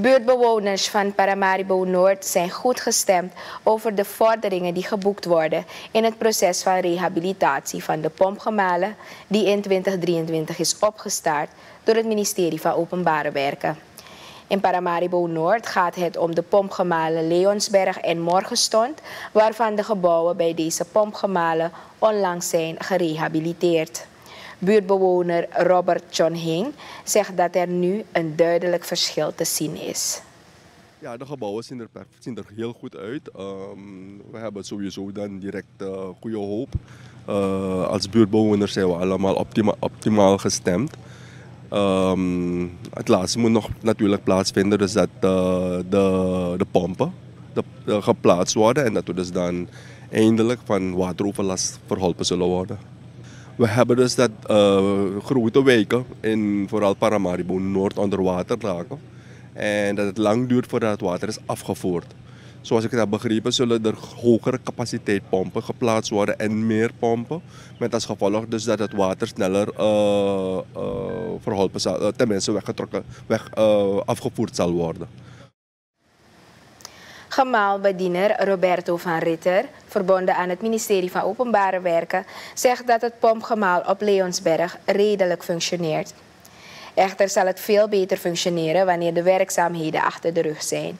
Buurtbewoners van Paramaribo Noord zijn goed gestemd over de vorderingen die geboekt worden in het proces van rehabilitatie van de pompgemalen die in 2023 is opgestart door het ministerie van Openbare Werken. In Paramaribo Noord gaat het om de pompgemalen Leonsberg en Morgenstond, waarvan de gebouwen bij deze pompgemalen onlangs zijn gerehabiliteerd. Buurtbewoner Robert John Hing zegt dat er nu een duidelijk verschil te zien is. Ja, de gebouwen zien er, zien er heel goed uit. Ehm, we hebben sowieso dan direct eh, goede hoop. Eh, als buurtbewoners zijn we allemaal optima- optimaal gestemd. Ehm, het laatste moet nog natuurlijk plaatsvinden, dus dat eh, de, de pompen geplaatst worden en dat we dus dan eindelijk van wateroverlast verholpen zullen worden. We hebben dus dat eh, grote wijken in vooral Paramaribo Noord onder water raken. En dat het lang duurt voordat het water is afgevoerd. Zoals ik heb begrepen zullen er hogere capaciteit pompen geplaatst worden en meer pompen. Met als gevolg dus dat het water sneller eh, eh, verholpen zal, tenminste weggetrokken, weg, afgevoerd zal worden. Gemaalbediener Roberto van Ritter, verbonden aan het ministerie van Openbare Werken, zegt dat het pompgemaal op Leonsberg redelijk functioneert. Echter zal het veel beter functioneren wanneer de werkzaamheden achter de rug zijn.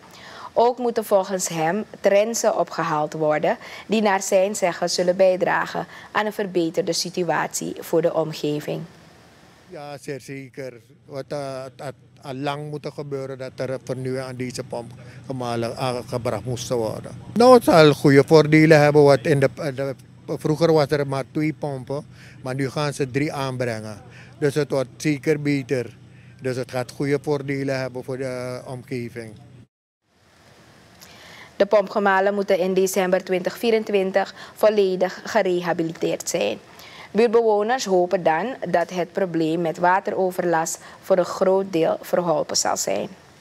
Ook moeten volgens hem trensen opgehaald worden die naar zijn zeggen zullen bijdragen aan een verbeterde situatie voor de omgeving. Ja, zeer zeker. Wat uh, al lang moeten gebeuren dat er vernieuwing aan deze pomp gemalen, aangebracht moest worden. Nou, het zal goede voordelen hebben. Wat in de, de, vroeger was er maar twee pompen, maar nu gaan ze drie aanbrengen. Dus het wordt zeker beter. Dus het gaat goede voordelen hebben voor de omgeving. De pompgemalen moeten in december 2024 volledig gerehabiliteerd zijn. Buurtbewoners hopen dan dat het probleem met wateroverlast voor een groot deel verholpen zal zijn.